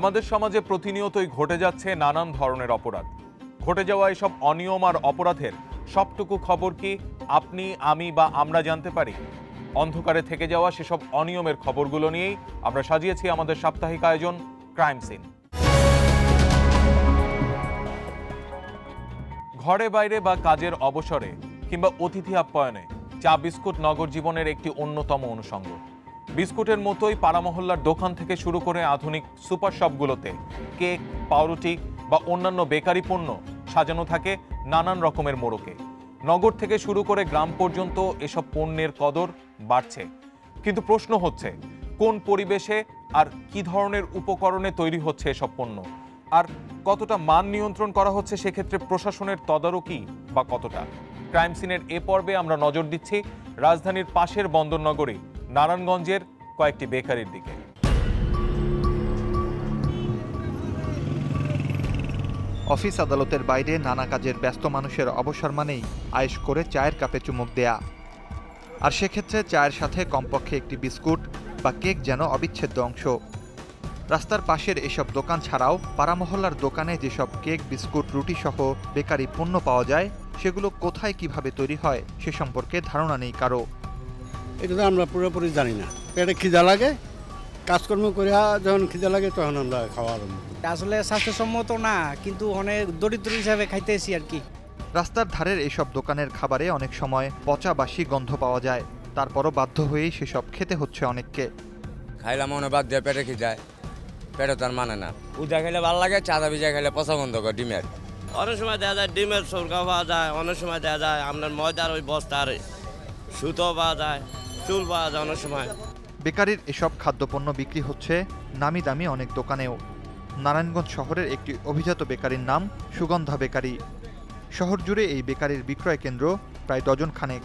আমাদের সমাজে প্রতিনিয়তই ঘটে যাচ্ছে নানান ধরনের অপরাধ। ঘটে যাওয়া এসব অনিয়ম আর অপরাধের সবটুকু খবর কি আপনি, আমি বা আমরা জানতে পারি? অন্ধকারে থেকে যাওয়া সেসব অনিয়মের খবরগুলো নিয়েই আমরা সাজিয়েছি আমাদের সাপ্তাহিক আয়োজন ক্রাইম সিন। ঘরে বাইরে বা কাজের অবসরে কিংবা অতিথি আপ্যায়নে চা বিস্কুট নগর জীবনের একটি অন্যতম অনুষঙ্গ। বিস্কুটের মতোই পাড়ামহল্লার দোকান থেকে শুরু করে আধুনিক সুপার শপগুলোতে কেক, পাউরুটি বা অন্যান্য বেকারি পণ্য সাজানো থাকে নানান রকমের মোড়কে। নগর থেকে শুরু করে গ্রাম পর্যন্ত এসব পণ্যের কদর বাড়ছে। কিন্তু প্রশ্ন হচ্ছে, কোন পরিবেশে আর কি ধরনের উপকরণে তৈরি হচ্ছে এসব পণ্য? আর কতটা মান নিয়ন্ত্রণ করা হচ্ছে সেক্ষেত্রে প্রশাসনের তদারকি বা কতটা? ক্রাইম সিনের এ পর্বে আমরা নজর দিচ্ছি রাজধানীর পাশের বন্দরনগরী নারায়ণগঞ্জের কয়েকটি বেকারির দিকে। অফিস আদালতের বাইরে নানা কাজের ব্যস্ত মানুষের অবসর মানেই আয়েশ করে চায়ের কাপে চুমুক দেয়া। আর সেক্ষেত্রে চায়ের সাথে কমপক্ষে একটি বিস্কুট বা কেক যেন অবিচ্ছেদ্য অংশ। রাস্তার পাশের এসব দোকান ছাড়াও পাড়ামহল্লার দোকানে যেসব কেক, বিস্কুট রুটি সহ বেকারি পণ্য পাওয়া যায়, সেগুলো কোথায় কীভাবে তৈরি হয় সে সম্পর্কে ধারণা নেই কারও। এটা তো আমরা পুরোপুরি জানি না। পেটে খিদা লাগে কাজকর্ম করে যখন খিদা লাগে তখন আমরা খাওয়া আরম্ভ আসলে স্বাস্থ্যসম্মত না কিন্তু অনেক দরিদ্র হিসাবে খাইতেছি আর কি। রাস্তার ধারের এসব দোকানের খাবারে অনেক সময় পচা বাসি গন্ধ পাওয়া যায়। তারপরও বাধ্য হয়েই সেসব খেতে হচ্ছে অনেককে। খাইলাম মনে বাদ দিয়ে পেটে যায় পেটে তার মানে না। উদা খাইলে ভালো লাগে চাঁদা ভিজা খাইলে পচা গন্ধ করে ডিমের। অনেক সময় দেখা যায় ডিমের সরকা পাওয়া যায় অনেক সময় দেখা যায় আপনার ময়দার ওই বস্তার সুতো পাওয়া যায়। চুল যায় সময়। বেকারির এসব খাদ্যপণ্য বিক্রি হচ্ছে নামি দামি অনেক দোকানেও। নারায়ণগঞ্জ শহরের একটি অভিজাত বেকারির নাম সুগন্ধা বেকারি। শহর জুড়ে এই বেকারির বিক্রয় কেন্দ্র প্রায় ডজন খানেক।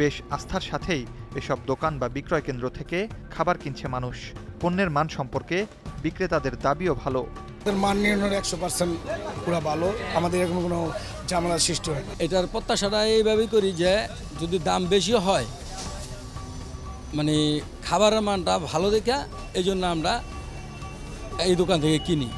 বেশ আস্থার সাথেই এসব দোকান বা বিক্রয় কেন্দ্র থেকে খাবার কিনছে মানুষ। পণ্যের মান সম্পর্কে বিক্রেতাদের দাবিও ভালো। মান নির্ণয়ের একশো পার্সেন্ট পুরো ভালো। আমাদের এরকম কোনো ঝামেলার সৃষ্টি হয় না। এটার প্রত্যাশাটা এইভাবেই করি যে যদি দাম বেশি হয় মানে খাবারের মানটা ভালো দেখা এই জন্য আমরা এই দোকান থেকে কিনি।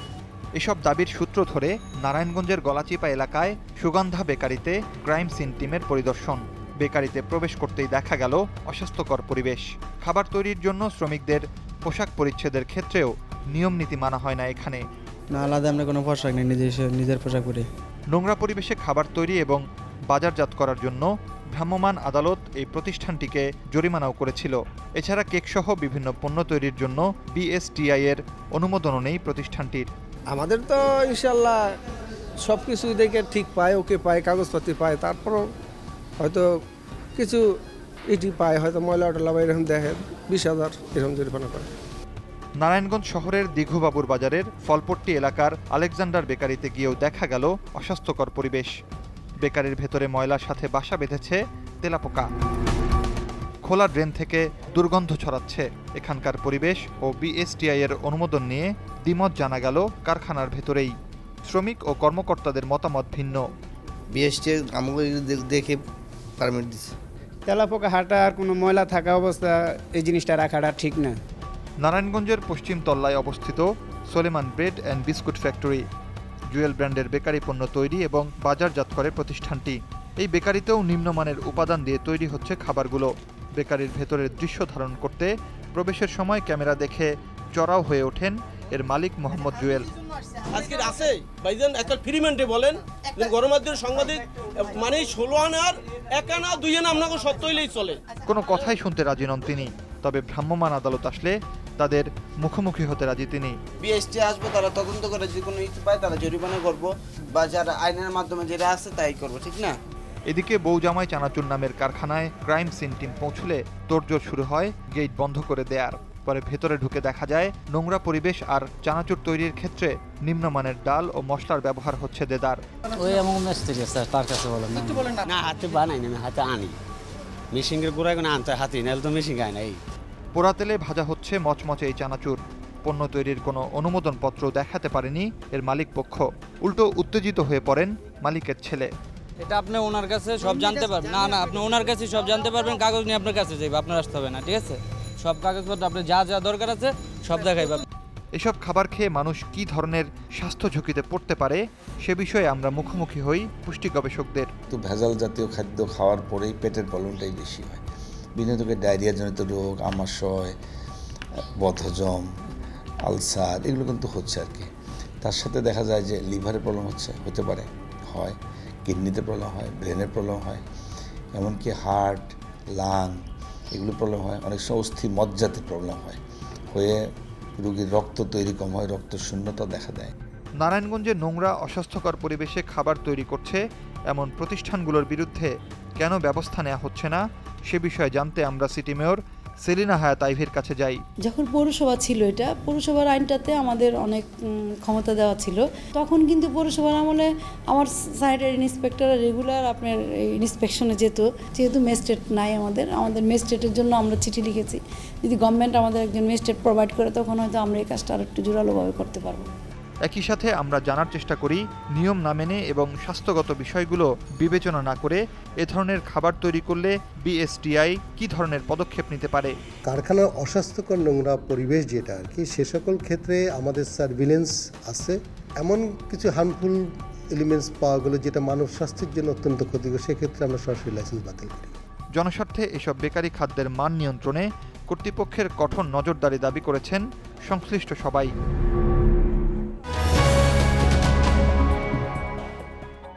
এসব দাবির সূত্র ধরে নারায়ণগঞ্জের গলাচিপা এলাকায় সুগন্ধা বেকারিতে ক্রাইম সিন টিমের পরিদর্শন। বেকারিতে প্রবেশ করতেই দেখা গেল অস্বাস্থ্যকর পরিবেশ। খাবার তৈরির জন্য শ্রমিকদের পোশাক পরিচ্ছেদের ক্ষেত্রেও নিয়ম নীতি মানা হয় না এখানে। না আলাদা আমরা কোনো পোশাক নেই নিজের নিজের পোশাক পরি। নোংরা পরিবেশে খাবার তৈরি এবং বাজারজাত করার জন্য ভ্রাম্যমাণ আদালত এই প্রতিষ্ঠানটিকে জরিমানাও করেছিল। এছাড়া কেকসহ বিভিন্ন পণ্য তৈরির জন্য বিএসটিআই এর অনুমোদনও নেই প্রতিষ্ঠানটির। আমাদের তো ইনশাল্লাহ সব কিছু দেখে ঠিক পায় ওকে পায় কাগজপত্র পায় তারপরও হয়তো কিছু ইটি পায় হয়তো ময়লা টলা বা এরকম দেখে বিশ হাজার এরকম জরিমানা করে। নারায়ণগঞ্জ শহরের দীঘুবাবুর বাজারের ফলপট্টি এলাকার আলেকজান্ডার বেকারিতে গিয়েও দেখা গেল অস্বাস্থ্যকর পরিবেশ। বেকারির ভেতরে ময়লার সাথে বাসা বেঁধেছে তেলাপোকা। খোলা ড্রেন থেকে দুর্গন্ধ ছড়াচ্ছে। এখানকার পরিবেশ ও বিএসটিআই এর অনুমোদন নিয়ে দ্বিমত জানা গেল কারখানার ভেতরেই। শ্রমিক ও কর্মকর্তাদের মতামত ভিন্ন। আমাকে দেখে পারমিট দিচ্ছে তেলাপোকা হাঁটা আর কোনো ময়লা থাকা অবস্থা এই জিনিসটা রাখাটা ঠিক না। নারায়ণগঞ্জের পশ্চিম তল্লায় অবস্থিত Soleman bread and biscuit factory. Jewel ব্র্যান্ডের বেকারি পণ্য তৈরি এবং বাজারজাত করে প্রতিষ্ঠানটি। এই বেকারিতেও নিম্নমানের উপাদান দিয়ে তৈরি হচ্ছে খাবারগুলো। বেকারির ভেতরের দৃশ্য ধারণ করতে প্রবেশের সময় ক্যামেরা দেখে চড়াও হয়ে ওঠেন এর মালিক মোহাম্মদ জুয়েল। আজকে আছে ভাইজান একটা ফ্রিমেন্টে বলেন গণমাধ্যমের সাংবাদিক মানে ষোলো আনার এক আনা দুই আনা আপনাকে সত্য হইলেই চলে। কোনো কথাই শুনতে রাজি নন তিনি তবে ভ্রাম্যমাণ আদালত আসলে তাদের মুখোমুখি হতে রাজি তিনি। বিএসটি আসব তারা তদন্ত করে যে কোনো কিছু পায় তারা জরিমানা করব। বা যারা আইনের মাধ্যমে যেটা আছে তাই করব ঠিক না? এদিকে বৌজামাই চানাচুর নামের কারখানায় ক্রাইম সিন টিম পৌঁছলে তোড়জোড় শুরু হয় গেট বন্ধ করে দেয়ার। পরে ভেতরে ঢুকে দেখা যায় নোংরা পরিবেশ আর চানাচুর তৈরির ক্ষেত্রে নিম্নমানের ডাল ও মশলার ব্যবহার হচ্ছে দেদার। ওই এমন মিস্ত্রি আছে তার কাছে বলেন না। হাতে বানাই না হাতে আনি। মেশিনের গোড়ায় কোনো আনতে হাতে নাহলে তো মেশিন গায় না এই। পোড়া তেলে ভাজা হচ্ছে মচমচে এই চানাচুর। পণ্য তৈরির কোনো অনুমোদনপত্র দেখাতে পারেনি এর মালিক পক্ষ। উল্টো উত্তেজিত হয়ে পড়েন মালিকের ছেলে। এটা আপনি ওনার কাছে সব জানতে পারবেন। না না আপনি ওনার কাছে সব জানতে পারবেন। কাগজ নিয়ে আপনার কাছে যাইবে আপনার আসতে হবে না ঠিক আছে? সব কাগজপত্র আপনার যা যা দরকার আছে সব দেখাইবে। এসব খাবার খেয়ে মানুষ কী ধরনের স্বাস্থ্য ঝুঁকিতে পড়তে পারে সে বিষয়ে আমরা মুখোমুখি হই পুষ্টি গবেষকদের। তো ভেজাল জাতীয় খাদ্য খাওয়ার পরেই পেটের প্রবলেমটাই বেশি হয়। বিভিন্ন রোগের ডায়রিয়াজনিত রোগ, আমাশয়, বদহজম, আলসার, এগুলো কিন্তু হচ্ছে আর কি। তার সাথে দেখা যায় যে লিভারের প্রবলেম হচ্ছে, হতে পারে, হয়। কিডনিতে প্রবলেম হয়, ব্রেনের প্রবলেম হয়, এমনকি হার্ট, লাং এগুলো প্রবলেম হয়। অনেক সময় অস্থি মজ্জাতে প্রবলেম হয়। হয়ে রুগীর রক্ত তৈরি কম হয়, রক্ত শূন্যতা দেখা দেয়। নারায়ণগঞ্জে নোংরা, অস্বাস্থ্যকর পরিবেশে খাবার তৈরি করছে এমন প্রতিষ্ঠানগুলোর বিরুদ্ধে কেন ব্যবস্থা নেওয়া হচ্ছে না? সে বিষয়ে জানতে আমরা সিটি মেয়র সেলিনা হায়াত আইভের কাছে যাই। যখন পৌরসভা ছিল এটা, পৌরসভার আইনটাতে আমাদের অনেক ক্ষমতা দেওয়া ছিল। তখন কিন্তু পৌরসভার আমলে আমার স্যানিটারি ইন্সপেক্টর রেগুলার আপনার ইন্সপেকশনে যেত। যেহেতু মেস্টেট নাই আমাদের আমাদের মেস্টেটের জন্য আমরা চিঠি লিখেছি। যদি গভর্নমেন্ট আমাদের একজন মেস্টেট প্রোভাইড করে, তখন হয়তো আমরা এই কাজটা আরও একটু জোরালোভাবে করতে পারব। একই সাথে আমরা জানার চেষ্টা করি নিয়ম না মেনে এবং স্বাস্থ্যগত বিষয়গুলো বিবেচনা না করে এ ধরনের খাবার তৈরি করলে বিএসটিআই কী ধরনের পদক্ষেপ নিতে পারে? কারখানার অস্বাস্থ্যকর নোংরা পরিবেশ যেটা আর কি সে সকল ক্ষেত্রে আমাদের সার্ভিলেন্স আছে। এমন কিছু হার্মফুল এলিমেন্টস পাওয়া গেলো যেটা মানব স্বাস্থ্যের জন্য অত্যন্ত ক্ষতিকর সেক্ষেত্রে আমরা সরাসরি লাইসেন্স বাতিল করি। জনস্বার্থে এসব বেকারি খাদ্যের মান নিয়ন্ত্রণে কর্তৃপক্ষের কঠোর নজরদারি দাবি করেছেন সংশ্লিষ্ট সবাই।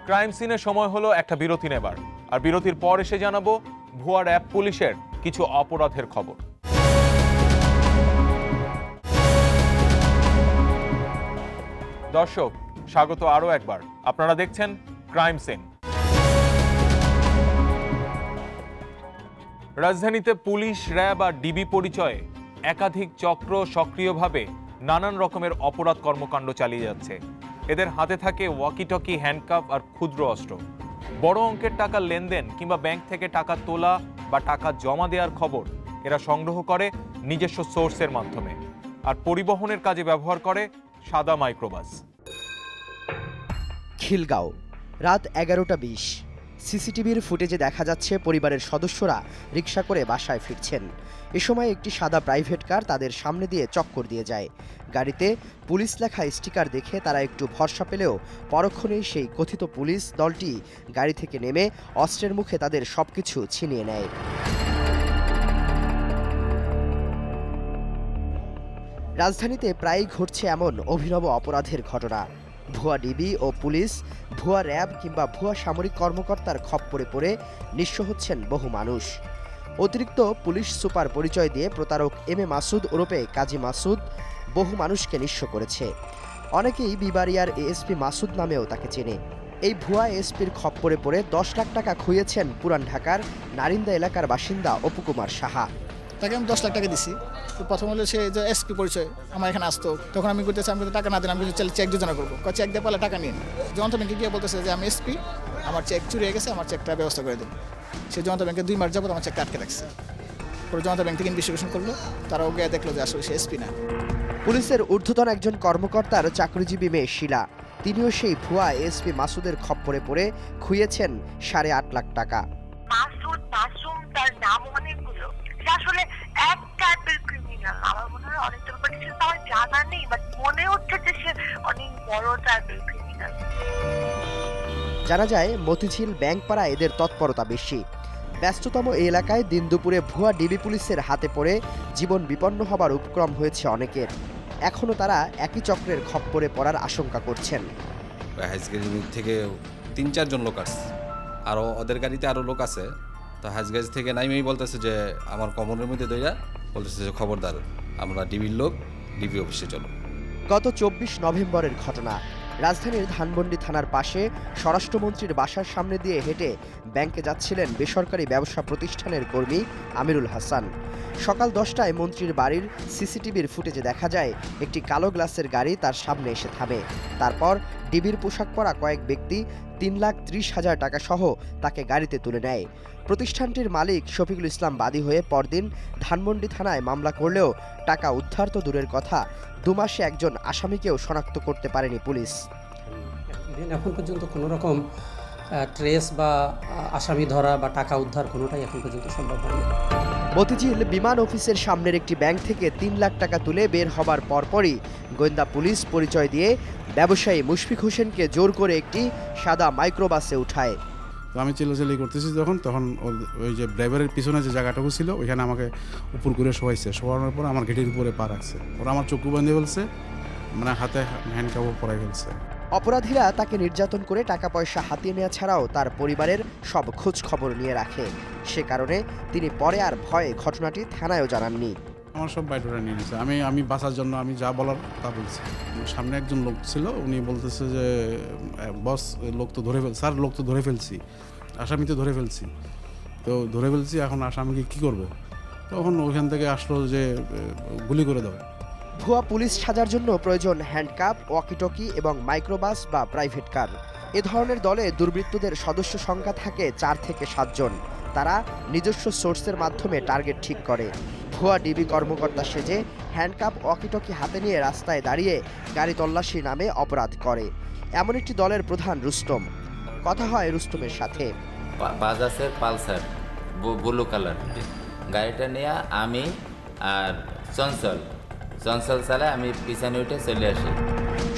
ক্রাইম সিনের সময় হলো একটা বিরতি নেবার। আর বিরতির পর এসে জানাব ভুয়ার অ্যাপ পুলিশের কিছু অপরাধের খবর। দর্শক, স্বাগত আরও একবার। আপনারা দেখছেন ক্রাইম সিন। রাজধানীতে পুলিশ, র্যাব আর ডিবি পরিচয়ে একাধিক চক্র সক্রিয়ভাবে নানান রকমের অপরাধ কর্মকাণ্ড চালিয়ে যাচ্ছে। এদের হাতে থাকে ওয়াকিটকি হ্যান্ডকাপ আর ক্ষুদ্র অস্ত্র। বড় অঙ্কের টাকা লেনদেন কিংবা ব্যাংক থেকে টাকা তোলা বা টাকা জমা দেওয়ার খবর, এরা সংগ্রহ করে নিজস্ব সোর্সের মাধ্যমে আর পরিবহনের কাজে ব্যবহার করে সাদা মাইক্রোবাস খিলগাঁও, রাত এগারোটা বিশ। সিসিটিভির ফুটেজে দেখা যাচ্ছে পরিবারের সদস্যরা রিক্সা করে বাসায় ফিরছেন। এ সময় একটি সাদা প্রাইভেট কার তাদের সামনে দিয়ে চক্কর দিয়ে যায়। গাড়িতে পুলিশ লেখা স্টিকার দেখে তারা একটু ভরসা পেলেও পরক্ষণেই সেই কথিত পুলিশ দলটি গাড়ি থেকে নেমে অস্ত্রের মুখে তাদের সবকিছু ছিনিয়ে নেয়। রাজধানীতে প্রায়ই ঘটছে এমন অভিনব অপরাধের ঘটনা। ভুয়া ডিবি ও পুলিশ, ভুয়া র্যাব কিংবা ভুয়া সামরিক কর্মকর্তার খপ্পরে পড়ে নিঃস্ব হচ্ছেন বহু মানুষ। অতিরিক্ত পুলিশ সুপার পরিচয় দিয়ে প্রতারক এম এ মাসুদ ওরপে কাজী মাসুদ বহু মানুষকে নিঃস্ব করেছে। অনেকেই বিবারিয়ার এএসপি মাসুদ নামেও তাকে চেনে। এই ভুয়া এসপির খপ্পরে পড়ে দশ লাখ টাকা খুইয়েছেন পুরান ঢাকার নারিন্দা এলাকার বাসিন্দা অপুকুমার সাহা। তাকে আমি দশ লাখ টাকা দিছি। তো প্রথম হলো সে যে এসপি পরিচয় আমার এখানে আসতো, তখন আমি করতেছি আমি টাকা না দিন আমি চাইলে চেক যোজনা করব। চেক দিয়ে পারলে টাকা নিন জনতা ব্যাংকে গিয়ে বলতেছে যে, আমি এসপি, আমার চেক চুরি হয়ে গেছে, আমার চেকটা ব্যবস্থা করে দিন। সে জনতা ব্যাংকে দুই মাস যাবত আমার চেকটা আটকে রাখছে। পরে জনতা ব্যাংক থেকে ইনভেস্টিগেশন করল তারাও গিয়ে দেখল যে আসলে সে এসপি না। পুলিশের ঊর্ধ্বতন একজন কর্মকর্তার চাকরিজীবী মেয়ে শিলা। তিনিও সেই ভুয়া এসপি মাসুদের খপ্পরে পড়ে খুইয়েছেন সাড়ে আট লাখ টাকা। মাসুদ মাসুম তার নাম অনেকগুলো। আসলে এক টাইপের ক্রিমিনাল আমার মনে হয় অনেক টাইপের বাট সেটা আমার জানা নেই বাট মনে হচ্ছে যে সে অনেক বড় টাইপের ক্রিমিনাল জানা যায় মতিঝিল ব্যাংকপাড়া এদের তৎপরতা বেশি। ব্যস্ততম এই এলাকায় দিন দুপুরে ভুয়া ডিবি পুলিশের হাতে পড়ে জীবন বিপন্ন হবার উপক্রম হয়েছে অনেকের। এখনও তারা একই চক্রের খপ্পরে পড়ার আশঙ্কা করছেন। থেকে তিন চারজন লোক আসছে। আরও ওদের গাড়িতে আরও লোক আছে। তো হাইসগাড়ি থেকে নাইমেই বলতেছে যে আমার কমনের মধ্যে দইরা বলতেছে যে খবরদার আমরা ডিবির লোক ডিবি অফিসে চলো। গত চব্বিশ নভেম্বরের ঘটনা। রাজধানীর ধানমন্ডি থানার পাশে স্বরাষ্ট্রমন্ত্রীর বাসার সামনে দিয়ে হেঁটে ব্যাংকে যাচ্ছিলেন বেসরকারি ব্যবসা প্রতিষ্ঠানের কর্মী আমিরুল হাসান। সকাল দশটায় মন্ত্রীর বাড়ির সিসিটিভির ফুটেজে দেখা যায়, একটি কালো গ্লাসের গাড়ি তার সামনে এসে থামে। তারপর ডিবির পোশাক পরা কয়েক ব্যক্তি তিন লাখ ত্রিশ হাজার টাকা সহ তাকে গাড়িতে তুলে নেয়। প্রতিষ্ঠানটির মালিক শফিকুল ইসলাম বাদী হয়ে পরদিন ধানমন্ডি থানায় মামলা করলেও টাকা উদ্ধার তো দূরের কথা, দু মাসে একজন আসামিকেও শনাক্ত করতে পারেনি পুলিশ। এখন পর্যন্ত কোনো রকম ট্রেস বা আসামি ধরা বা টাকা উদ্ধার কোনোটাই এখন পর্যন্ত সম্ভব হয়নি। মতিঝিল বিমান অফিসের সামনের একটি ব্যাংক থেকে তিন লাখ টাকা তুলে বের হবার পরপরই গোয়েন্দা পুলিশ পরিচয় দিয়ে ব্যবসায়ী মুশফিক হোসেনকে জোর করে একটি সাদা মাইক্রোবাসে উঠায়। তো আমি চিল্লাচিল্লি করতেছি যখন, তখন ওই যে ড্রাইভারের পিছনে যে জায়গাটুকু ছিল, ওইখানে আমাকে উপর করে শোয়াইছে। শোয়ানোর পর আমার ঘেটির উপরে পা রাখছে। ওরা আমার চক্ষু বাঁধিয়ে ফেলছে মানে হাতে হ্যান্ড কাপড় পরাই ফেলছে। অপরাধীরা তাকে নির্যাতন করে টাকা পয়সা হাতিয়ে নেওয়া ছাড়াও তার পরিবারের সব খোঁজ খবর নিয়ে রাখে। সে কারণে তিনি পরে আর ভয়ে ঘটনাটি থানায়ও জানাননি। আমার সব বাইটরা নিয়ে নিয়েছে আমি আমি বাঁচার জন্য আমি যা বলার তা বলছি। সামনে একজন লোক ছিল উনি বলতেছে যে বস লোক তো ধরে ফেল স্যার লোক তো ধরে ফেলছি। আসামি তো ধরে ফেলছি। তো ধরে ফেলছি এখন আসামিকে কী করব? তখন ওইখান থেকে আসলো যে গুলি করে দেবে ভুয়া পুলিশ সাজার জন্য প্রয়োজন হ্যান্ডকাপ ওয়াকিটকি এবং মাইক্রোবাস বা প্রাইভেট কার এ ধরনের দলে দুর্বৃত্তদের সদস্য সংখ্যা থাকে চার থেকে সাতজন। তারা নিজস্ব সোর্সের মাধ্যমে টার্গেট ঠিক করে। ভুয়া ডিবি কর্মকর্তা সেজে হ্যান্ডকাপ ওয়াকিটকি হাতে নিয়ে রাস্তায় দাঁড়িয়ে গাড়ি তল্লাশি নামে অপরাধ করে। এমন একটি দলের প্রধান রুস্তম। কথা হয় রুস্তমের সাথে। বাজাজের পালসার ব্লু কালার। গাড়িটা নিয়ে আমি আর চঞ্চল। চঞ্চল চালায় আমি পিছনে উঠে চলে আসি।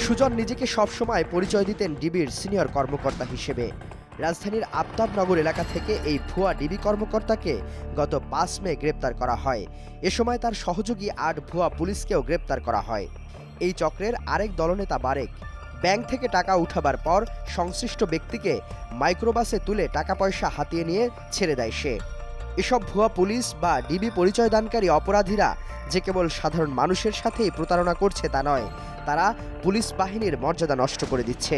সুজন নিজেকে সবসময় পরিচয় দিতেন ডিবির সিনিয়র কর্মকর্তা হিসেবে। রাজধানীর আফতাবনগর এলাকা থেকে এই ভুয়া ডিবি কর্মকর্তাকে গত পাঁচ মে গ্রেপ্তার করা হয়। এ সময় তার সহযোগী আট ভুয়া পুলিশকেও গ্রেপ্তার করা হয়। এই চক্রের আরেক দলনেতা বারেক। ব্যাংক থেকে টাকা উঠাবার পর সংশ্লিষ্ট ব্যক্তিকে মাইক্রোবাসে তুলে টাকা পয়সা হাতিয়ে নিয়ে ছেড়ে দেয় সে। এসব ভুয়া পুলিশ বা ডিবি পরিচয় দানকারী অপরাধীরা যে কেবল সাধারণ মানুষের সাথেই প্রতারণা করছে তা নয়, তারা পুলিশ বাহিনীর মর্যাদা নষ্ট করে দিচ্ছে।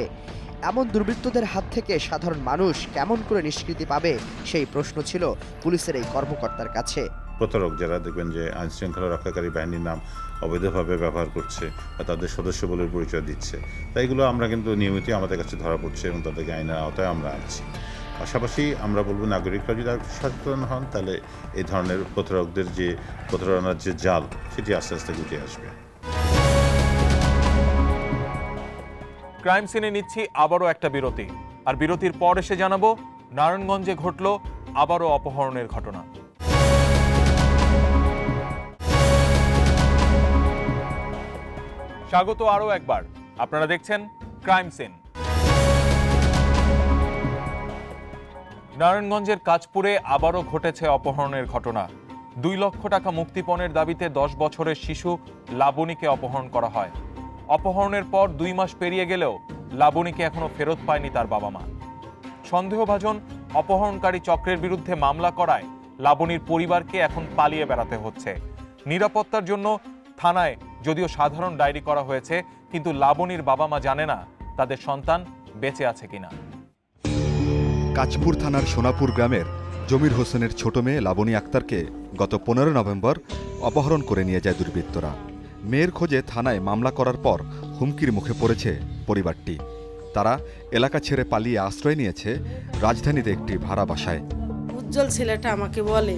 এমন দুর্বৃত্তদের হাত থেকে সাধারণ মানুষ কেমন করে নিষ্কৃতি পাবে, সেই প্রশ্ন ছিল পুলিশের এই কর্মকর্তার কাছে। প্রতারক যারা দেখবেন যে আইন শৃঙ্খলা রক্ষাকারী বাহিনীর নাম অবৈধভাবে ব্যবহার করছে বা তাদের সদস্য বলে পরিচয় দিচ্ছে তাইগুলো আমরা কিন্তু নিয়মিতই আমাদের কাছে ধরা পড়ছে এবং তাদেরকে আইনের আওতায় আমরা আনছি। পাশাপাশি আমরা বলব নাগরিকরা যদি আর একটু সচেতন হন, তাহলে এই ধরনের প্রতারকদের যে প্রতারণার যে জাল, সেটি আস্তে আস্তে গুটে আসবে। ক্রাইম সিনে নিচ্ছি আবারও একটা বিরতি। আর বিরতির পর এসে জানাব, নারায়ণগঞ্জে ঘটল আবারও অপহরণের ঘটনা। স্বাগত আরও একবার। আপনারা দেখছেন ক্রাইম সিন। নারায়ণগঞ্জের কাজপুরে আবারও ঘটেছে অপহরণের ঘটনা। দুই লক্ষ টাকা মুক্তিপণের দাবিতে দশ বছরের শিশু লাবণীকে অপহরণ করা হয়। অপহরণের পর দুই মাস পেরিয়ে গেলেও লাবণীকে এখনও ফেরত পায়নি তার বাবা মা। সন্দেহভাজন অপহরণকারী চক্রের বিরুদ্ধে মামলা করায় লাবণীর পরিবারকে এখন পালিয়ে বেড়াতে হচ্ছে। নিরাপত্তার জন্য থানায় যদিও সাধারণ ডায়েরি করা হয়েছে, কিন্তু লাবণীর বাবা মা জানে না তাদের সন্তান বেঁচে আছে কিনা। কাঁচপুর থানার সোনাপুর গ্রামের জমির হোসেনের ছোট মেয়ে লাবণী আক্তারকে গত পনেরো নভেম্বর অপহরণ করে নিয়ে যায় দুর্বৃত্তরা। মেয়ের খোঁজে থানায় মামলা করার পর হুমকির মুখে পড়েছে পরিবারটি। তারা এলাকা ছেড়ে পালিয়ে আশ্রয় নিয়েছে রাজধানীতে একটি ভাড়া বাসায়। উজ্জ্বল ছেলেটা আমাকে বলে,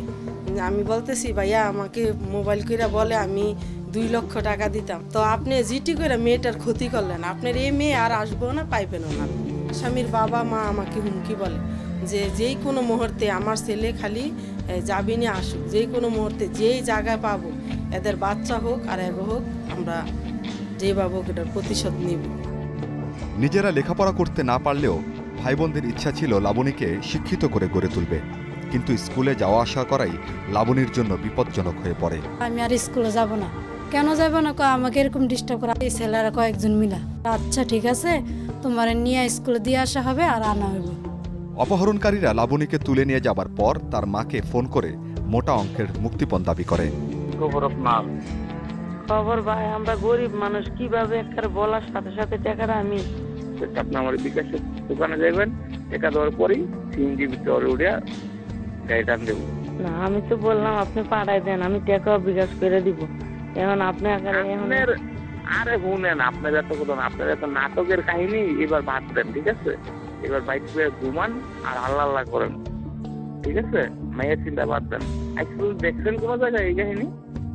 আমি বলতেছি, ভাইয়া, আমাকে মোবাইল করে বলে আমি দুই লক্ষ টাকা দিতাম। তো আপনি জিটি করে মেয়েটার ক্ষতি করলেন। আপনার এই মেয়ে আর আসব না, পাইবেনও না। স্বামীর বাবা মা আমাকে হুমকি বলে যে যেই কোনো মুহূর্তে আমার ছেলে খালি এ, যাবিনে আসুক। যেই কোনো মুহূর্তে যেই জায়গায় পাবো এদের বাচ্চা হোক আর এগো হোক আমরা যে হোক এটার প্রতিশোধ নিব। নিজেরা লেখাপড়া করতে না পারলেও ভাই বোনদের ইচ্ছা ছিল লাবণীকে শিক্ষিত করে গড়ে তুলবে। কিন্তু স্কুলে যাওয়া আসা করাই লাবণীর জন্য বিপজ্জনক হয়ে পড়ে। আমি আর স্কুলে যাব না। কেন যাব না? কয় আমাকে এরকম ডিস্টার্ব করা এই ছেলেরা কয়েকজন মিলা। আচ্ছা ঠিক আছে। তোমার নিয়ে স্কুলে দিয়ে আসা হবে আর আনা হইব। অপহরণকারীরা লাবণীকে তুলে নিয়ে যাবার পর তার মাকে ফোন করে মোটা অঙ্কের মুক্তিপণ দাবি করে। খবর আপনার? খবর ভাই আমরা গরিব মানুষ কীভাবে একবার বলার সাথে সাথে টাকাটা আমি? আপনি আমার বিকাশের দোকানে যাবেন টাকা দেওয়ার পরেই সিএনজি ভিতরে উঠে গাড়িটা দেবো না আমি তো বললাম আপনি পাঠাই দেন আমি টাকা বিকাশ করে দিব। এখন আপনি আকারে এখন আপনার আরে শুনেন আপনার এত কথা না আপনার এত নাটকের কাহিনী এবার বাদ দেন ঠিক আছে? এবার বাইক করে ঘুমান আর আল্লাহ আল্লাহ করেন ঠিক আছে? মায়ের চিন্তা বাদ দেন। অ্যাকচুয়ালি দেখছেন কোনো জায়গায় এই কাহিনী?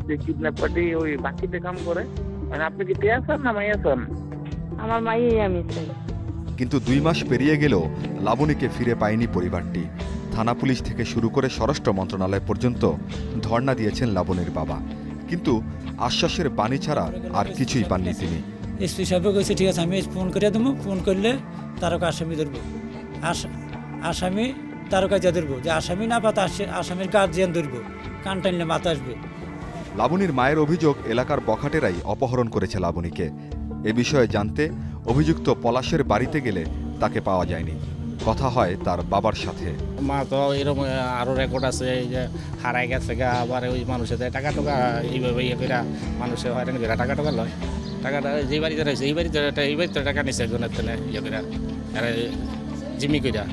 যে কিডন্যাপ পার্টি ওই বাকিতে কাম করে? মানে আপনি কি তে আছেন না মাই আছেন? আমার মাইয়ে আমি চাই। কিন্তু দুই মাস পেরিয়ে গেলেও লাবণীকে ফিরে পায়নি পরিবারটি। থানা পুলিশ থেকে শুরু করে স্বরাষ্ট্র মন্ত্রণালয় পর্যন্ত ধর্ণা দিয়েছেন লাবণীর বাবা। কিন্তু আশ্বাসের বাণী ছাড়া আর কিছুই পাননি তিনি। এসপি সাহেব কইছে ঠিক আছে আমি ফোন করে দেবো ফোন করলে তারকা আসামি ধরবো। আস- আসামি তারকা যা ধরবো। যে আসামি না পাতা আসামির গার্জিয়ান ধরবো। কান টানলে মাথা আসবে। লাবণীর মায়ের অভিযোগ এলাকার বখাটেরাই অপহরণ করেছে লাবণীকে। এ বিষয়ে জানতে অভিযুক্ত পলাশের বাড়িতে গেলে তাকে পাওয়া যায়নি। কথা হয় তার বাবার সাথে। মা তো এরকম আরও রেকর্ড আছে এই যে হারাই গেছে গা আবার ওই মানুষের টাকা টাকা এইভাবে ইয়ে করে মানুষের হয়রান করে টাকা টাকা লয়। টাকাটা যে বাড়িতে রয়েছে এই বাড়িতে এই বাড়িতে টাকা নিছে একজনের তেনে ইয়ে করে আর জিমি কইরা।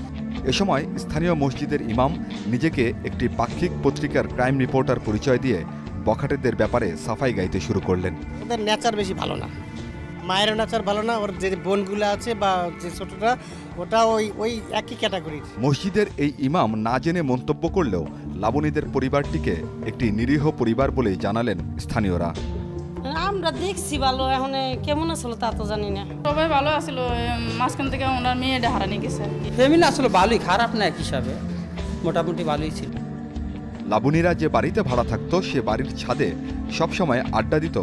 এ সময় স্থানীয় মসজিদের ইমাম নিজেকে একটি পাক্ষিক পত্রিকার ক্রাইম রিপোর্টার পরিচয় দিয়ে বখাটেদের ব্যাপারে সাফাই গাইতে শুরু করলেন। ওদের নেচার বেশি ভালো না। মায়েরও নেচার ভালো না ওর যে বোনগুলো আছে বা যে ছোটটা ওটা ওই ওই একই ক্যাটাগরির মসজিদের এই ইমাম না জেনে মন্তব্য করলেও লাবণীদের পরিবারটিকে একটি নিরীহ পরিবার বলেই জানালেন স্থানীয়রা। আমরা দেখছি ভালো এখন কেমন আসলো তা তো জানি না। সবাই ভালো আসলো মাঝখান থেকে ওনার মেয়েটা হারানি গেছে। ফ্যামিলি আসলে ভালোই খারাপ না এক হিসাবে মোটামুটি ভালোই ছিল। লাবণীরা যে বাড়িতে ভাড়া থাকতো সে বাড়ির ছাদে সবসময় আড্ডা দিত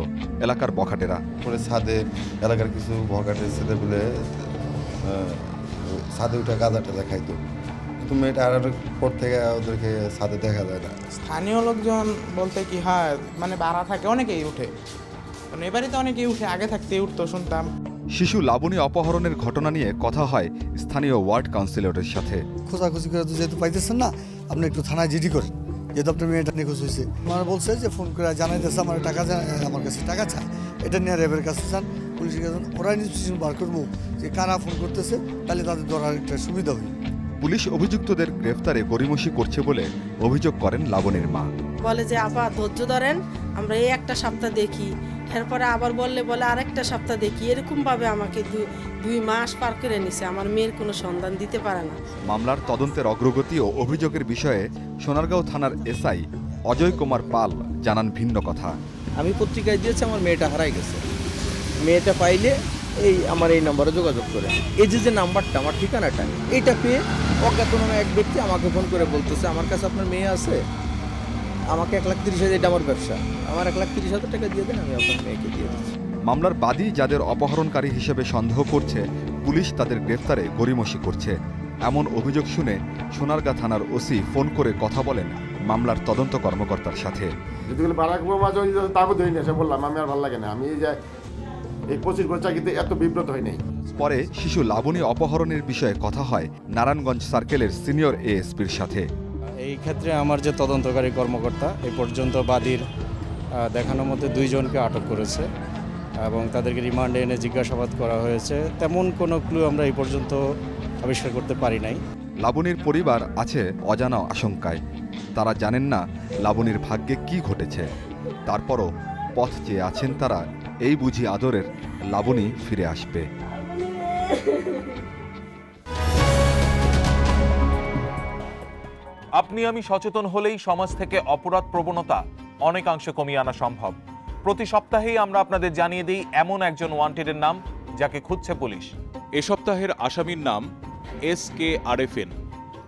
এলাকার বখাটেরা। পরে ছাদে এলাকার কিছু ছেলে বলে ছাদে উঠে গাঁজা টাজা খাইতো। কিন্তু মেয়েটা হারানোর পর থেকে ওদেরকে ছাদে দেখা যায় না। স্থানীয় লোকজন বলতে কি হয় মানে ভাড়া থাকে অনেকেই উঠে। মানে এবারে তো অনেকেই উঠে আগে থাকতে উঠতো শুনতাম। শিশু লাবণী অপহরণের ঘটনা নিয়ে কথা হয় স্থানীয় ওয়ার্ড কাউন্সিলরের সাথে। খোঁজাখুঁজি করে তো যেহেতু পাইতেছেন না আপনি একটু থানায় জিডি করেন। যেহেতু আপনার মেয়েটা নিখোঁজ হয়েছে। আমার বলছে যে ফোন করে জানাইতেছে আমার টাকা আমার কাছে টাকা চায় এটা নিয়ে র্যাবের কাছে চান পুলিশের কাছে। ওরা ইনস্টিটিউশন বার করব যে কারা ফোন করতেছে তাহলে তাদের ধরার একটা সুবিধা হয় পুলিশ অভিযুক্তদের গ্রেফতারে গরিমসি করছে বলে অভিযোগ করেন লাবণের মা। বলে যে আপা ধৈর্য ধরেন আমরা এই একটা সপ্তাহ দেখি। এরপরে আবার বললে বলে আরেকটা সপ্তাহ দেখি। এরকম ভাবে আমাকে দুই দুই মাস পার করে নিছে। আমার মেয়ের কোনো সন্ধান দিতে পারে না। মামলার তদন্তের অগ্রগতি ও অভিযোগের বিষয়ে সোনারগাঁও থানার এসআই অজয় কুমার পাল জানান ভিন্ন কথা। আমি পত্রিকায় দিয়েছি আমার মেয়েটা হারাই গেছে। মেয়েটা পাইলে এই আমার এই নম্বরে যোগাযোগ করে। এই যে যে নাম্বারটা আমার ঠিকানাটা এইটা পেয়ে অজ্ঞাতনামা এক ব্যক্তি আমাকে ফোন করে বলতেছে আমার কাছে আপনার মেয়ে আছে? আমাকে এক লাখ তিরিশ হাজার এটা আমার ব্যবসা। আমার এক লাখ তিরিশ হাজার টাকা দিয়ে দেন আমি আপনার মেয়েকে দিয়ে দিচ্ছি। মামলার বাদী যাদের অপহরণকারী হিসেবে সন্দেহ করছে পুলিশ তাদের গ্রেফতারে গড়িমসি করছে। এমন অভিযোগ শুনে সোনারগাঁ থানার ওসি ফোন করে কথা বলেন মামলার তদন্ত কর্মকর্তার সাথে। যেগুলো বারাক তাকে ধরে বললাম আমি আর ভালো লাগে না। আমি এই যে এই পঁচিশ বছর চাকরিতে এত বিব্রত হই নাই। পরে শিশু লাবণী অপহরণের বিষয়ে কথা হয় নারায়ণগঞ্জ সার্কেলের সিনিয়র এএসপির সাথে। এই ক্ষেত্রে আমার যে তদন্তকারী কর্মকর্তা এই পর্যন্ত বাদীর দেখানোর মধ্যে দুইজনকে আটক করেছে এবং তাদেরকে রিমান্ডে এনে জিজ্ঞাসাবাদ করা হয়েছে। তেমন কোনো ক্লু আমরা এই পর্যন্ত আবিষ্কার করতে পারি নাই। লাবণীর পরিবার আছে অজানা আশঙ্কায়। তারা জানেন না লাবণীর ভাগ্যে কি ঘটেছে। তারপরও পথ চেয়ে আছেন তারা, এই বুঝি আদরের লাবণী ফিরে আসবে। আপনি আমি সচেতন হলেই সমাজ থেকে অপরাধ প্রবণতা অনেকাংশে কমিয়ে আনা সম্ভব। প্রতি সপ্তাহেই আমরা আপনাদের জানিয়ে দিই এমন একজন ওয়ান্টেডের নাম, যাকে খুঁজছে পুলিশ। এ সপ্তাহের আসামির নাম এস কে আরএফএন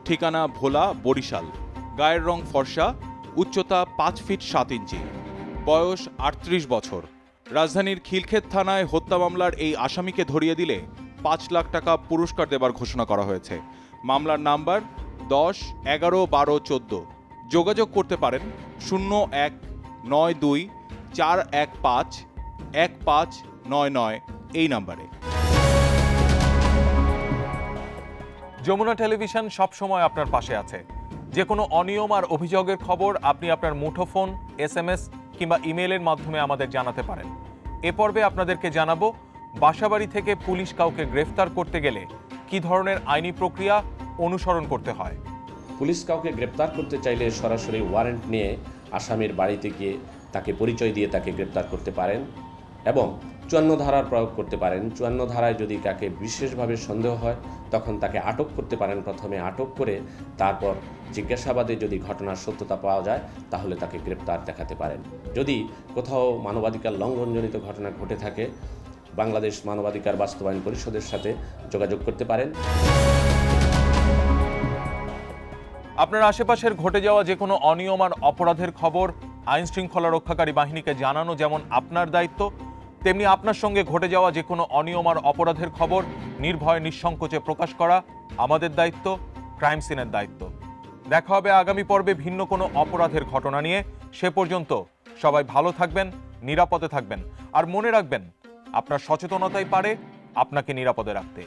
ঠিকানা ভোলা, বরিশাল। গায়ের রং ফর্সা, উচ্চতা পাঁচ ফিট সাত ইঞ্চি। বয়স আটত্রিশ বছর। রাজধানীর খিলক্ষেত থানায় হত্যা মামলার এই আসামিকে ধরিয়ে দিলে পাঁচ লাখ টাকা পুরস্কার দেবার ঘোষণা করা হয়েছে। মামলার নাম্বার দশ, এগারো, বারো, চোদ্দ। যোগাযোগ করতে পারেন শূন্য এক নয় দুই চার এক পাঁচ এক পাঁচ নয় নয় এই নাম্বারে। যমুনা টেলিভিশন সবসময় আপনার পাশে আছে। যে কোনো অনিয়ম আর অভিযোগের খবর আপনি আপনার মুঠোফোন এস এম এস কিংবা ইমেলের মাধ্যমে আমাদের জানাতে পারেন। এ পর্বে আপনাদেরকে জানাব, বাসাবাড়ি থেকে পুলিশ কাউকে গ্রেফতার করতে গেলে কি ধরনের আইনি প্রক্রিয়া অনুসরণ করতে হয়। পুলিশ কাউকে গ্রেপ্তার করতে চাইলে সরাসরি ওয়ারেন্ট নিয়ে আসামির বাড়িতে গিয়ে তাকে পরিচয় দিয়ে তাকে গ্রেপ্তার করতে পারেন এবং চুয়ান্ন ধারার প্রয়োগ করতে পারেন। চুয়ান্ন ধারায় যদি কাকে বিশেষভাবে সন্দেহ হয়, তখন তাকে আটক করতে পারেন। প্রথমে আটক করে তারপর জিজ্ঞাসাবাদে যদি ঘটনার সত্যতা পাওয়া যায়, তাহলে তাকে গ্রেপ্তার দেখাতে পারেন। যদি কোথাও মানবাধিকার লঙ্ঘনজনিত ঘটনা ঘটে থাকে, বাংলাদেশ মানবাধিকার বাস্তবায়ন পরিষদের সাথে যোগাযোগ করতে পারেন। আপনার আশেপাশের ঘটে যাওয়া যে কোনো অনিয়ম আর অপরাধের খবর, আইন শৃঙ্খলা রক্ষাকারী বাহিনীকে জানানো যেমন আপনার দায়িত্ব, তেমনি আপনার সঙ্গে ঘটে যাওয়া যে কোনো অনিয়ম আর অপরাধের খবর, নির্ভয়, নিঃসংকোচে প্রকাশ করা আমাদের দায়িত্ব, ক্রাইম সিনের দায়িত্ব। দেখা হবে আগামী পর্বে ভিন্ন কোনো অপরাধের ঘটনা নিয়ে। সে পর্যন্ত সবাই ভালো থাকবেন, নিরাপদে থাকবেন। আর মনে রাখবেন, আপনার সচেতনতাই পারে, আপনাকে নিরাপদে রাখতে।